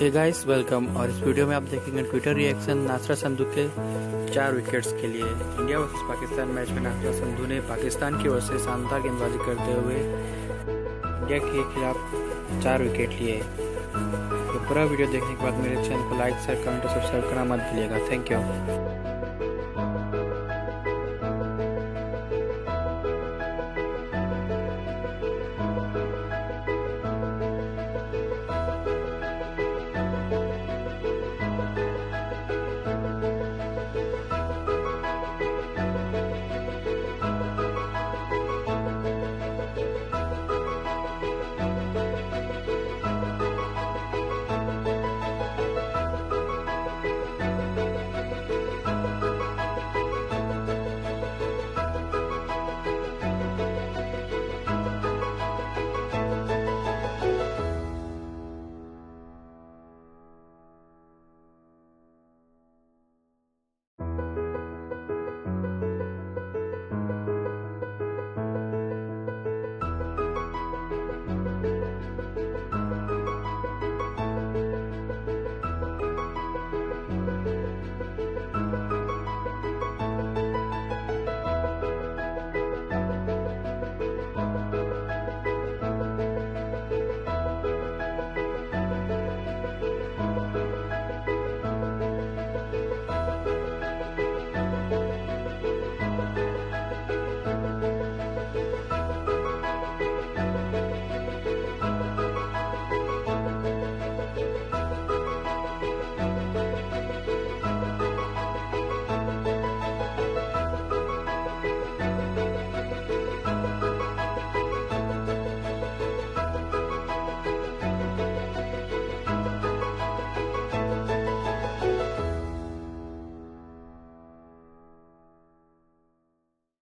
Hey guys welcome और इस video में आप देखेंगे ट्विटर रिएक्शन नासरा संधू के चार विकेट्स के लिए। इंडिया वर्सेस पाकिस्तान मैच में नासरा संधू ने पाकिस्तान की ओर से शानदार गेंदबाजी करते हुए इंडिया के खिलाफ चार विकेट लिए। तो पूरा वीडियो देखने के बाद मेरे चैनल को लाइक शेयर कमेंट और सब्सक्राइब करना मत भूलिएगा। Thank you